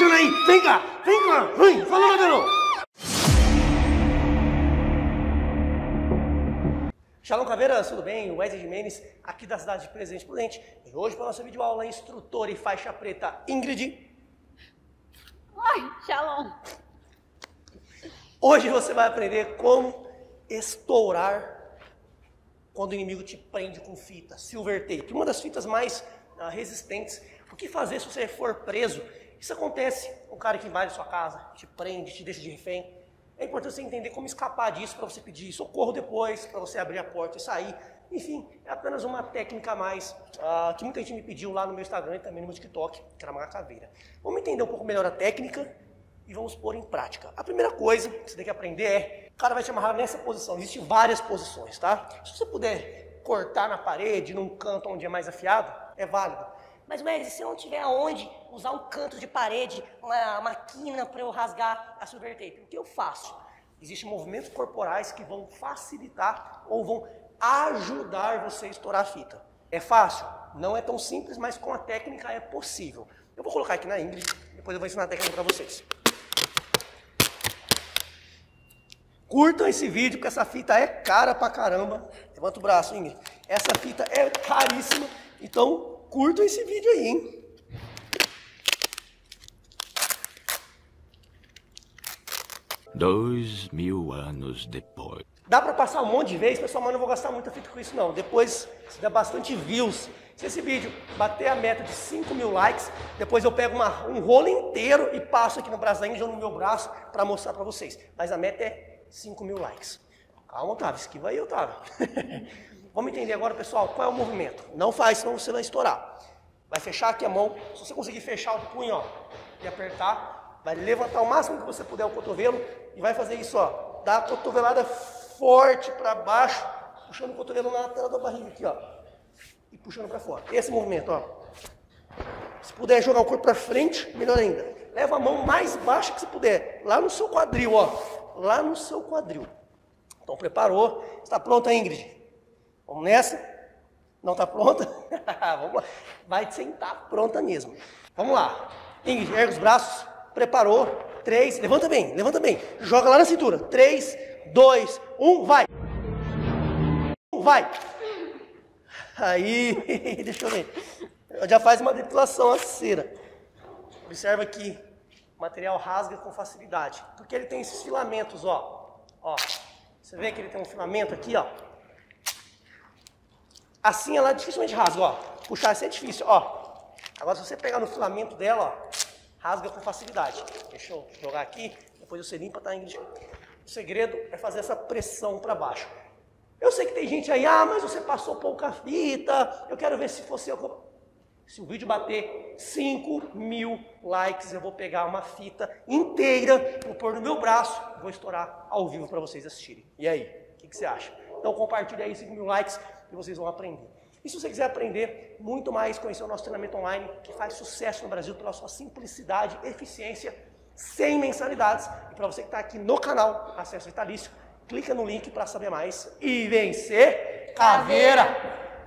achando aí? Vem cá, vem cá, vem, fala ladrão. Shalom Caveiras, tudo bem? Wesley Jimenez, aqui da cidade de Presidente Prudente. E hoje para a nossa videoaula, instrutora e faixa preta Ingrid. Oi, Shalom. Hoje você vai aprender como estourar quando o inimigo te prende com fita, silver tape, uma das fitas mais uh, resistentes. O que fazer se você for preso? Isso acontece, um cara que invade sua casa, te prende, te deixa de refém. É importante você entender como escapar disso para você pedir socorro depois, para você abrir a porta e sair. Enfim, é apenas uma técnica a mais uh, que muita gente me pediu lá no meu Instagram e também no meu TikTok, que era uma caveira. Vamos entender um pouco melhor a técnica e vamos pôr em prática. A primeira coisa que você tem que aprender é, o cara vai te amarrar nessa posição. Existem várias posições, tá? Se você puder cortar na parede, num canto onde é mais afiado, é válido. Mas, Wesley, se eu não tiver aonde usar um canto de parede, uma máquina para eu rasgar a silver tape, o que eu faço? Existem movimentos corporais que vão facilitar ou vão ajudar você a estourar a fita. É fácil? Não é tão simples, mas com a técnica é possível. Eu vou colocar aqui na Ingrid, depois eu vou ensinar a técnica para vocês. Curtam esse vídeo, porque essa fita é cara pra caramba. Levanta o braço, Ingrid. Essa fita é caríssima, então curtam esse vídeo aí, hein? Dois mil anos depois. Dá pra passar um monte de vezes, pessoal, mas não vou gastar muita fita com isso não. Depois, se der bastante views, se esse vídeo bater a meta de 5 mil likes, depois eu pego uma, um rolo inteiro e passo aqui no braço da ou no meu braço para mostrar para vocês. Mas a meta é 5 mil likes. Calma, Otávio, esquiva aí, Otávio. Vamos entender agora, pessoal, qual é o movimento. Não faz, senão você vai estourar. Vai fechar aqui a mão. Se você conseguir fechar o punho ó, e apertar, vai levantar o máximo que você puder o cotovelo e vai fazer isso, ó. Dá a cotovelada forte para baixo, puxando o cotovelo na tela da barriga aqui, ó. E puxando para fora. Esse movimento, ó. Se puder jogar o corpo para frente, melhor ainda. Leva a mão mais baixa que você puder, lá no seu quadril, ó lá no seu quadril. Então preparou? Está pronta, Ingrid? Vamos nessa? Não está pronta? Vamos. Vai sentar pronta mesmo. Vamos lá. Erga os braços. Preparou. Três. Levanta bem, levanta bem. Joga lá na cintura. Três, dois, um, vai. Vai. Aí, deixa eu ver. Já faz uma depilação a cera. Observa aqui o material rasga com facilidade. Porque ele tem esses filamentos, ó. ó. Você vê que ele tem um filamento aqui, ó. Assim ela dificilmente rasga, ó. Puxar isso é difícil, ó. Agora se você pegar no filamento dela, ó, rasga com facilidade. Deixa eu jogar aqui, depois você limpa, tá, Ingrid? O segredo é fazer essa pressão para baixo. Eu sei que tem gente aí, ah, mas você passou pouca fita, eu quero ver se fosse. Se o vídeo bater 5 mil likes, eu vou pegar uma fita inteira, vou pôr no meu braço vou estourar ao vivo para vocês assistirem. E aí, o que, que, você acha? Então compartilha aí 5 mil likes e vocês vão aprender. E se você quiser aprender muito mais, conhecer o nosso treinamento online, que faz sucesso no Brasil pela sua simplicidade, eficiência, sem mensalidades. E para você que está aqui no canal, acesso vitalício, clica no link para saber mais e vencer caveira.